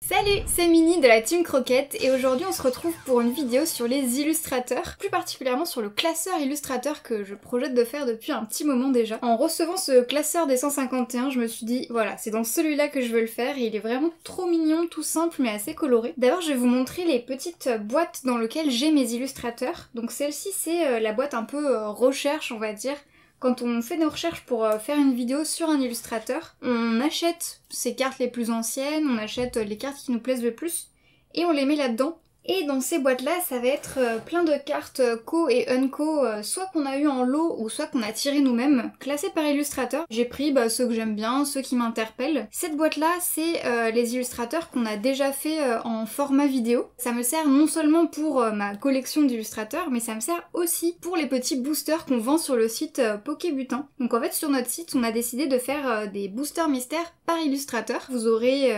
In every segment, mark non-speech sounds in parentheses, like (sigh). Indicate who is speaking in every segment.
Speaker 1: Salut, c'est Mini de la Team Croquette et aujourd'hui on se retrouve pour une vidéo sur les illustrateurs, plus particulièrement sur le classeur illustrateur que je projette de faire depuis un petit moment déjà. En recevant ce classeur des 151, je me suis dit voilà, c'est dans celui-là que je veux le faire et il est vraiment trop mignon, tout simple mais assez coloré. D'abord je vais vous montrer les petites boîtes dans lesquelles j'ai mes illustrateurs. Donc celle-ci c'est euh, la boîte un peu euh, recherche on va dire quand on fait nos recherches pour euh, faire une vidéo sur un illustrateur, on achète ses cartes les plus anciennes, on achète les cartes qui nous plaisent le plus, et on les met là-dedans. Et dans ces boîtes-là, ça va être euh, plein de cartes euh, co et unco, euh, soit qu'on a eu en lot ou soit qu'on a tiré nous-mêmes, classées par illustrateur. J'ai pris bah, ceux que j'aime bien, ceux qui m'interpellent. Cette boîte-là, c'est les illustrateurs qu'on a déjà fait en format vidéo. Ça me sert non seulement pour ma collection d'illustrateurs, mais ça me sert aussi pour les petits boosters qu'on vend sur le site Pokébutin. Donc en fait, sur notre site, on a décidé de faire des boosters mystères par illustrateur. Vous aurez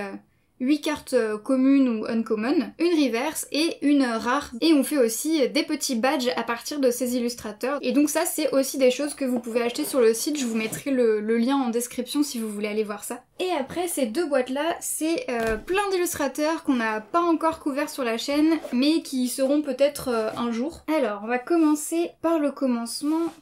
Speaker 1: 8 cartes euh, communes ou uncommon, une reverse et une rare. Et on fait aussi des petits badges à partir de ces illustrateurs. Et donc ça c'est aussi des choses que vous pouvez acheter sur le site, je vous mettrai le, lien en description si vous voulez aller voir ça. Et après ces deux boîtes là, c'est euh, plein d'illustrateurs qu'on n'a pas encore couverts sur la chaîne, mais qui seront peut-être euh, un jour. Alors on va commencer par le commencement.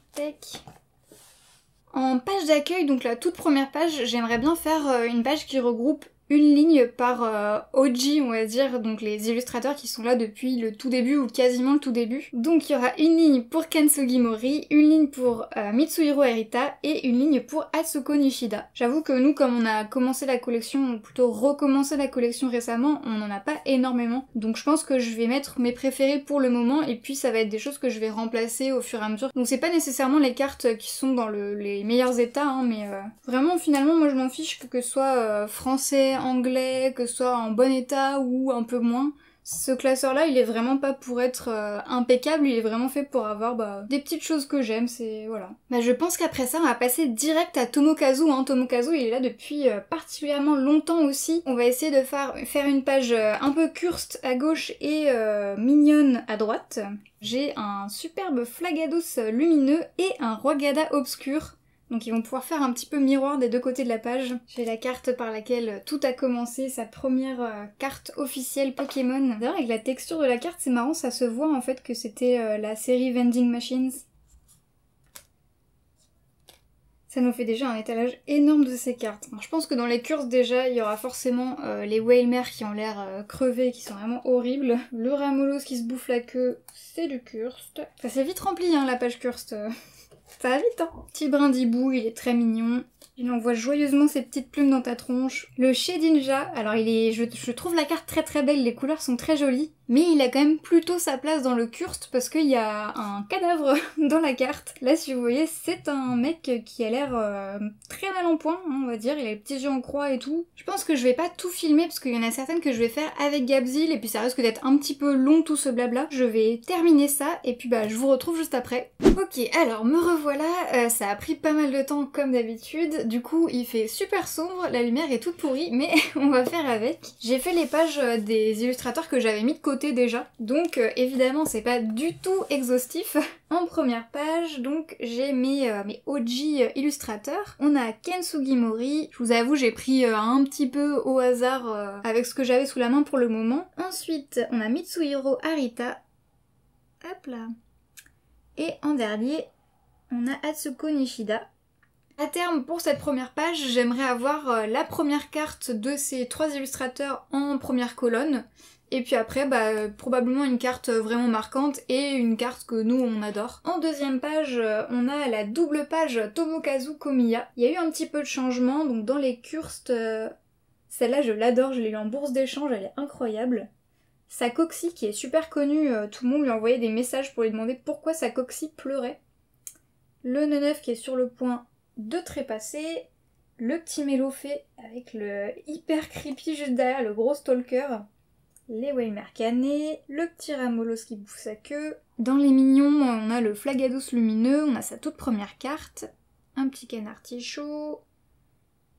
Speaker 1: En page d'accueil, donc la toute première page, j'aimerais bien faire une page qui regroupe une ligne par euh, OG, on va dire, donc les illustrateurs qui sont là depuis le tout début ou quasiment le tout début. Donc il y aura une ligne pour Kensugi Mori, une ligne pour euh, Mitsuhiro Erita et une ligne pour Atsuko Nishida. J'avoue que nous, comme on a commencé la collection, ou plutôt recommencé la collection récemment, on n'en a pas énormément. Donc je pense que je vais mettre mes préférés pour le moment et puis ça va être des choses que je vais remplacer au fur et à mesure. Donc c'est pas nécessairement les cartes qui sont dans les meilleurs états, hein, mais euh, vraiment finalement moi je m'en fiche que, que ce soit français, anglais, que ce soit en bon état ou un peu moins. Ce classeur-là, il est vraiment pas pour être euh, impeccable, il est vraiment fait pour avoir bah, des petites choses que j'aime, c'est... voilà. Bah je pense qu'après ça, on va passer direct à Tomokazu, hein. Tomokazu, il est là depuis euh, particulièrement longtemps aussi. On va essayer de faire, faire une page euh, un peu curste à gauche et mignonne à droite. J'ai un superbe Flagados lumineux et un Roigada obscur. Donc ils vont pouvoir faire un petit peu miroir des deux côtés de la page. J'ai la carte par laquelle tout a commencé, sa première euh, carte officielle Pokémon. D'ailleurs avec la texture de la carte c'est marrant, ça se voit en fait que c'était euh, la série Vending Machines. Ça nous fait déjà un étalage énorme de ces cartes. je pense que dans les curses déjà, il y aura forcément euh, les Whalmer qui ont l'air crevés, qui sont vraiment horribles. Le Ramolos qui se bouffe la queue, c'est du Kurst. Ça s'est vite rempli hein, la page Kurst. Ça va vite, hein Petit brindibou, il est très mignon. Il envoie joyeusement ses petites plumes dans ta tronche. Le Shedinja, alors il est, je, je, trouve la carte très très belle, les couleurs sont très jolies, mais il a quand même plutôt sa place dans le Kurst parce qu'il y a un cadavre (laughs) dans la carte. Là, si vous voyez, c'est un mec qui a l'air euh, très mal en point, hein, on va dire. Il a les petits yeux en croix et tout. Je pense que je vais pas tout filmer parce qu'il y en a certaines que je vais faire avec Gabzil et puis ça risque d'être un petit peu long tout ce blabla. Je vais terminer ça et puis bah je vous retrouve juste après. Ok, alors me revoilà. Euh, ça a pris pas mal de temps comme d'habitude. Du coup, il fait super sombre, la lumière est toute pourrie, mais (laughs) on va faire avec. J'ai fait les pages euh, des illustrateurs que j'avais mis de côté déjà, donc euh, évidemment c'est pas du tout exhaustif. (laughs) En première page, donc j'ai mes, euh, OG illustrateurs. On a Kensugi Mori. Je vous avoue, j'ai pris un petit peu au hasard avec ce que j'avais sous la main pour le moment. Ensuite, on a Mitsuhiro Arita. Hop là. Et en dernier, on a Atsuko Nishida. À terme, pour cette première page, j'aimerais avoir euh, la première carte de ces trois illustrateurs en première colonne. Et puis après, bah, euh, probablement une carte vraiment marquante et une carte que nous, on adore. En deuxième page, euh, on a la double page Tomokazu Komiya. Il y a eu un petit peu de changement, donc dans les Kurst, celle-là, je l'adore, je l'ai en bourse d'échange, elle est incroyable. Sa coxie, qui est super connue, tout le monde lui envoyait des messages pour lui demander pourquoi sa coxie pleurait. Le 9 qui est sur le point de trépasser, le petit mélo fait avec le hyper creepy juste derrière, le gros stalker, les Weimar canés, le petit Ramolos qui bouffe sa queue. Dans les mignons, on a le Flagados lumineux, on a sa toute première carte, un petit canard tichot.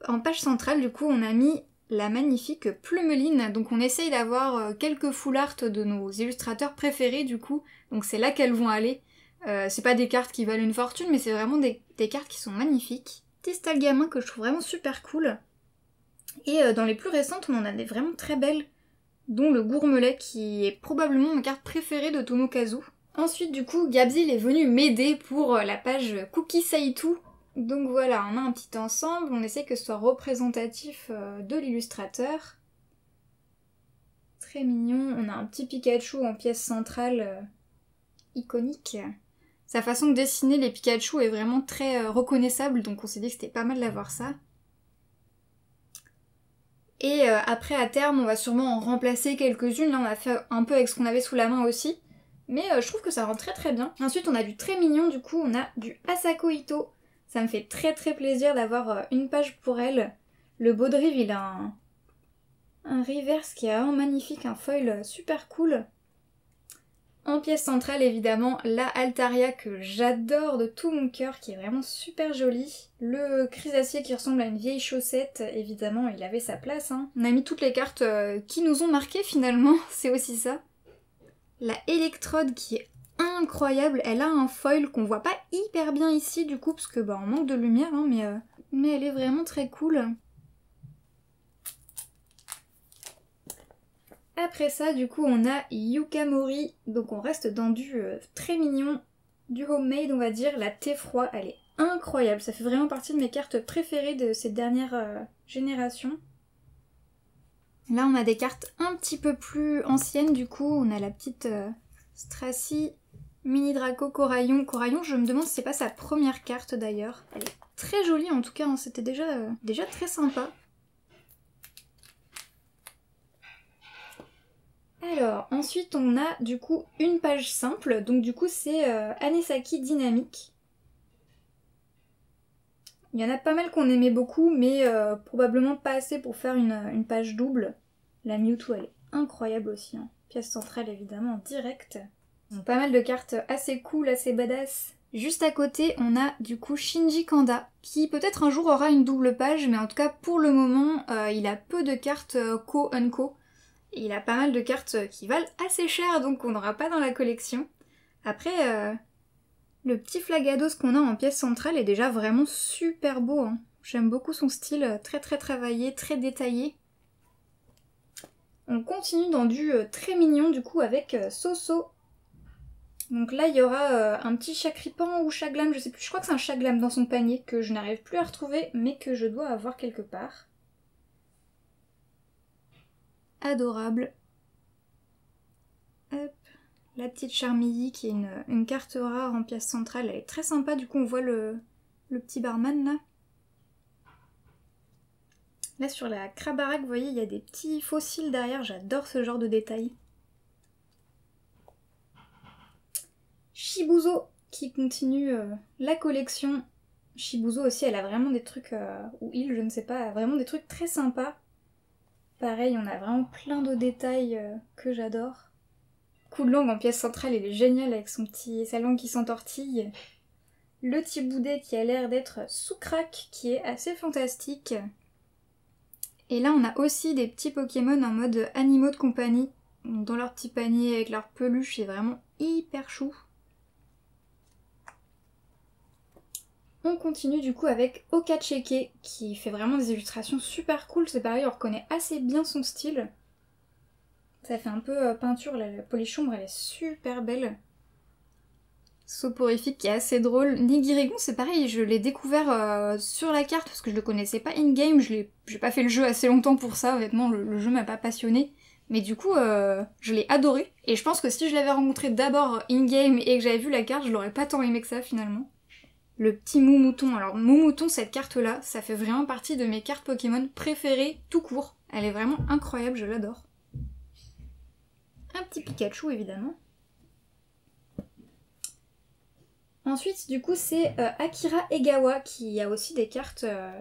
Speaker 1: En page centrale, du coup, on a mis la magnifique Plumeline. Donc on essaye d'avoir euh, quelques full art de nos illustrateurs préférés du coup. Donc c'est là qu'elles vont aller. Euh, c'est pas des cartes qui valent une fortune, mais c'est vraiment des, cartes qui sont magnifiques. Petit gamin que je trouve vraiment super cool. Et euh, dans les plus récentes, on en a des vraiment très belles, dont le gourmelet qui est probablement ma carte préférée de Tomokazu. Ensuite, du coup, Gabzil est venu m'aider pour euh, la page Cookie Saitu. Donc voilà, on a un petit ensemble, on essaie que ce soit représentatif euh, de l'illustrateur. Très mignon, on a un petit Pikachu en pièce centrale iconique. Sa façon de dessiner les Pikachu est vraiment très reconnaissable, donc on s'est dit que c'était pas mal d'avoir ça. Et euh, après, à terme, on va sûrement en remplacer quelques-unes. Là, on a fait un peu avec ce qu'on avait sous la main aussi. Mais euh, je trouve que ça rend très très bien. Ensuite, on a du très mignon, du coup, on a du Asako Ito. Ça me fait très très plaisir d'avoir euh, une page pour elle. Le Baudrive, il a un, un reverse qui est vraiment magnifique, un foil super cool. En pièce centrale, évidemment, la Altaria que j'adore de tout mon cœur, qui est vraiment super jolie. Le Chrysacier qui ressemble à une vieille chaussette, évidemment, il avait sa place. Hein. On a mis toutes les cartes euh, qui nous ont marqué finalement, (laughs) c'est aussi ça. La Électrode qui est incroyable, elle a un foil qu'on voit pas hyper bien ici du coup, parce que bah on manque de lumière, hein, mais, euh, mais elle est vraiment très cool. Après ça, du coup, on a Yukamori. Donc on reste dans du euh, très mignon, du homemade, on va dire. La thé froid, elle est incroyable. Ça fait vraiment partie de mes cartes préférées de cette dernière euh, génération. Là, on a des cartes un petit peu plus anciennes, du coup. On a la petite euh, Strassy, Mini Draco, Coraillon. Coraillon, je me demande si c'est pas sa première carte d'ailleurs. Elle est très jolie en tout cas, hein. c'était déjà, déjà très sympa. Alors, ensuite on a du coup une page simple, donc du coup c'est euh, Anesaki Dynamique. Il y en a pas mal qu'on aimait beaucoup, mais euh, probablement pas assez pour faire une, page double. La Mewtwo elle est incroyable aussi, hein. pièce centrale évidemment en direct. pas mal de cartes assez cool, assez badass. Juste à côté, on a du coup Shinji Kanda, qui peut-être un jour aura une double page, mais en tout cas pour le moment, euh, il a peu de cartes co-unco il a pas mal de cartes qui valent assez cher, donc on n'aura pas dans la collection. Après, euh, le petit flagados qu'on a en pièce centrale est déjà vraiment super beau. Hein. J'aime beaucoup son style, euh, très très travaillé, très détaillé. On continue dans du euh, très mignon du coup avec Soso. Donc là il y aura un petit chacripan ou chaglam, je sais plus, je crois que c'est un chaglam dans son panier que je n'arrive plus à retrouver mais que je dois avoir quelque part adorable. Hop. La petite Charmilly qui est une, carte rare en pièce centrale, elle est très sympa, du coup on voit le, petit barman là. Là sur la Crabarac, vous voyez, il y a des petits fossiles derrière, j'adore ce genre de détails. Shibuzo qui continue euh, la collection. Shibuzo aussi, elle a vraiment des trucs, euh, ou il, je ne sais pas, vraiment des trucs très sympas. Pareil, on a vraiment plein de détails euh, que j'adore. Coup de langue en pièce centrale, il est génial avec son petit, sa langue qui s'entortille. Le petit boudet qui a l'air d'être sous crack, qui est assez fantastique. Et là, on a aussi des petits Pokémon en mode animaux de compagnie, dans leur petit panier avec leur peluche, c'est vraiment hyper chou. On continue du coup avec Okacheke qui fait vraiment des illustrations super cool. C'est pareil, on reconnaît assez bien son style. Ça fait un peu euh, peinture, la polichombre elle est super belle. Soporifique qui est assez drôle. Nigirigon c'est pareil, je l'ai découvert euh, sur la carte parce que je le connaissais pas in-game. Je j'ai pas fait le jeu assez longtemps pour ça, honnêtement le, jeu m'a pas passionné. Mais du coup, euh, je l'ai adoré. Et je pense que si je l'avais rencontré d'abord in-game et que j'avais vu la carte, je l'aurais pas tant aimé que ça finalement le petit Moumouton. Alors Moumouton, cette carte-là, ça fait vraiment partie de mes cartes Pokémon préférées tout court. Elle est vraiment incroyable, je l'adore. Un petit Pikachu, évidemment. Ensuite, du coup, c'est euh, Akira Egawa qui a aussi des cartes euh,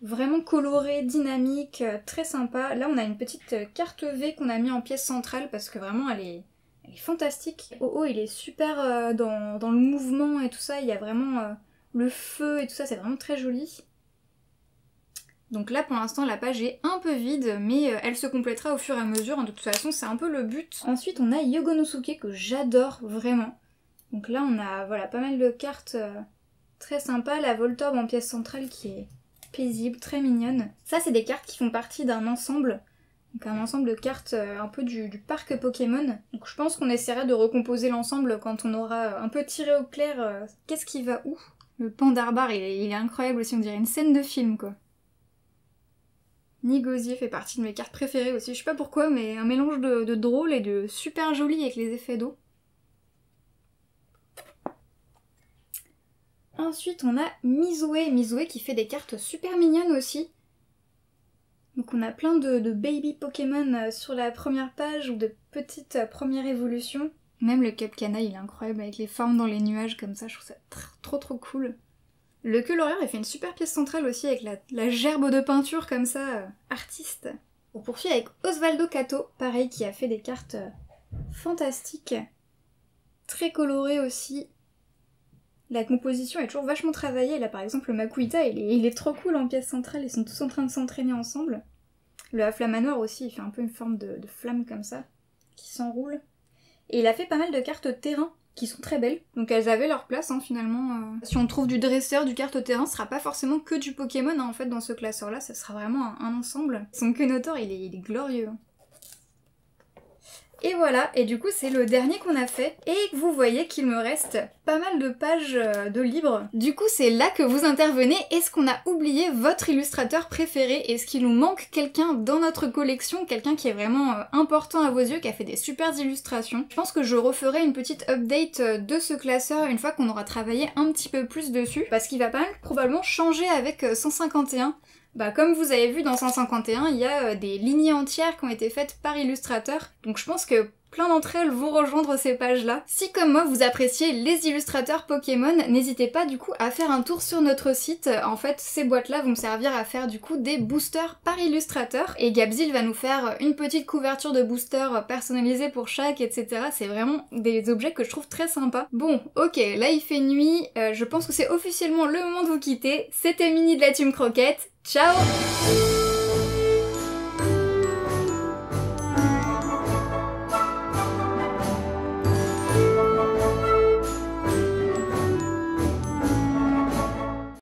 Speaker 1: vraiment colorées, dynamiques, euh, très sympas. Là, on a une petite carte V qu'on a mis en pièce centrale parce que vraiment, elle est, elle est fantastique. Oh oh, il est super euh, dans, le mouvement et tout ça. Il y a vraiment euh, le feu et tout ça. C'est vraiment très joli. Donc là, pour l'instant, la page est un peu vide, mais euh, elle se complétera au fur et à mesure. De toute façon, c'est un peu le but. Ensuite, on a Yogonosuke que j'adore vraiment. Donc là, on a voilà pas mal de cartes très sympas. La Voltorb en pièce centrale qui est paisible, très mignonne. Ça, c'est des cartes qui font partie d'un ensemble. Donc un ensemble de cartes euh, un peu du, parc Pokémon. Donc je pense qu'on essaiera de recomposer l'ensemble quand on aura un peu tiré au clair euh, qu'est-ce qui va où. Le Pandarbar, il est, il est incroyable aussi, on dirait une scène de film quoi. Nigosier fait partie de mes cartes préférées aussi, je sais pas pourquoi, mais un mélange de, de drôle et de super joli avec les effets d'eau. Ensuite, on a Mizue. Mizue qui fait des cartes super mignonnes aussi. Donc on a plein de, baby Pokémon euh, sur la première page ou de petites euh, premières évolutions. Même le Capcana, il est incroyable avec les formes dans les nuages comme ça, je trouve ça trop trop cool. Le Colorier, il fait une super pièce centrale aussi avec la, gerbe de peinture comme ça, euh, artiste. On poursuit avec Osvaldo Cato, pareil, qui a fait des cartes fantastiques. Très colorées aussi, la composition est toujours vachement travaillée. Là, par exemple, le Makuita, il est, trop cool en pièce centrale. Ils sont tous en train de s'entraîner ensemble. Le Flamanoir aussi, il fait un peu une forme de, flamme comme ça, qui s'enroule. Et il a fait pas mal de cartes terrain qui sont très belles. Donc elles avaient leur place hein, finalement. Euh. Si on trouve du dresseur, du carte terrain, ce sera pas forcément que du Pokémon hein, en fait dans ce classeur là, ça sera vraiment un, ensemble. Son Kenotor il est, il est glorieux. Hein. Et voilà, et du coup c'est le dernier qu'on a fait, et vous voyez qu'il me reste pas mal de pages euh, de livres. Du coup c'est là que vous intervenez, est-ce qu'on a oublié votre illustrateur préféré? Est-ce qu'il nous manque quelqu'un dans notre collection, quelqu'un qui est vraiment euh, important à vos yeux, qui a fait des super illustrations? Je pense que je referai une petite update euh, de ce classeur une fois qu'on aura travaillé un petit peu plus dessus, parce qu'il va pas probablement changer avec 151. Bah comme vous avez vu dans 151, il y a euh, des lignées entières qui ont été faites par illustrateur. Donc je pense que plein d'entre elles vont rejoindre ces pages-là. Si comme moi vous appréciez les illustrateurs Pokémon, n'hésitez pas du coup à faire un tour sur notre site. En fait, ces boîtes-là vont me servir à faire du coup des boosters par illustrateur. Et Gabzil va nous faire une petite couverture de booster personnalisée pour chaque, etc. C'est vraiment des objets que je trouve très sympas. Bon, ok, là il fait nuit, euh, je pense que c'est officiellement le moment de vous quitter. C'était Mini de la Team Croquette. Ciao